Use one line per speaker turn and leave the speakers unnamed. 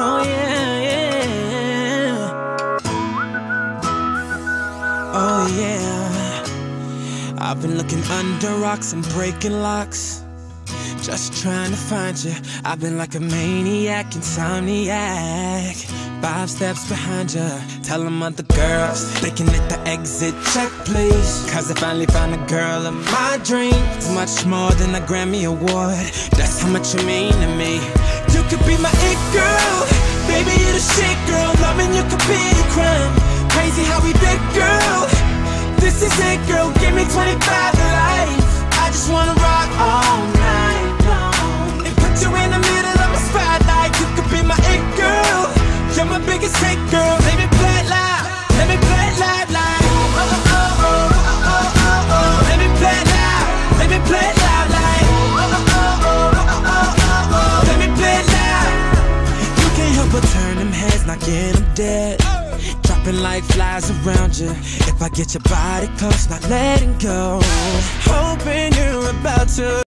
Oh yeah, yeah. Oh yeah. I've been looking under rocks and breaking locks. Just trying to find you. I've been like a maniac, insomniac. Five steps behind you. Tell them other girls they can hit the exit check, please. Cause I finally found a girl of my dreams. Much more than a Grammy Award. That's how much you mean to me. You could be my the shit, girl. Loving you could be a crime. Crazy how we did, girl. This is it, girl. Give me 25 to life. I just wanna rock all night long. And put you in the middle of my spotlight. You could be my it girl. You're my biggest hit, girl. Let me play loud. Let me play it loud, like. Oh, oh, oh, oh, oh, oh, oh. oh. Let me play loud. Let me play loud, knocking them dead. Dropping like flies around you. If I get your body close, not letting go. Hoping you're about to.